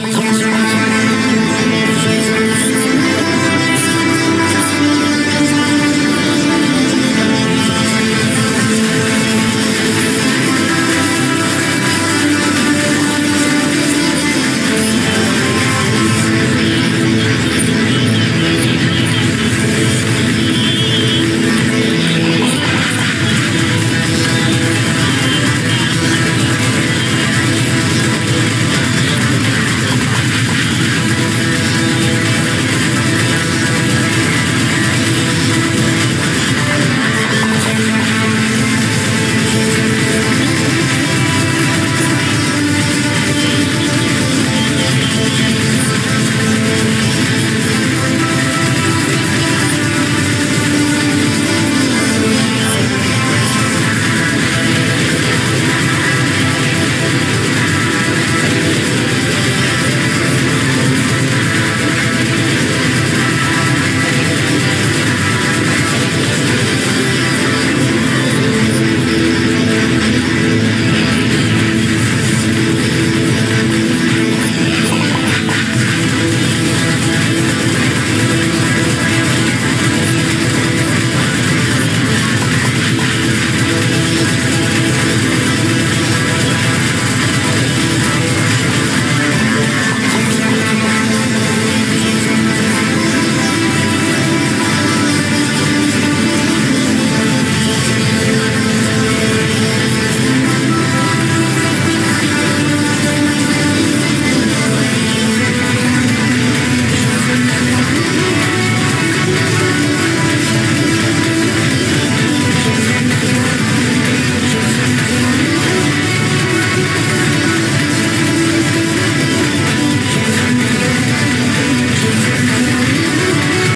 Yes,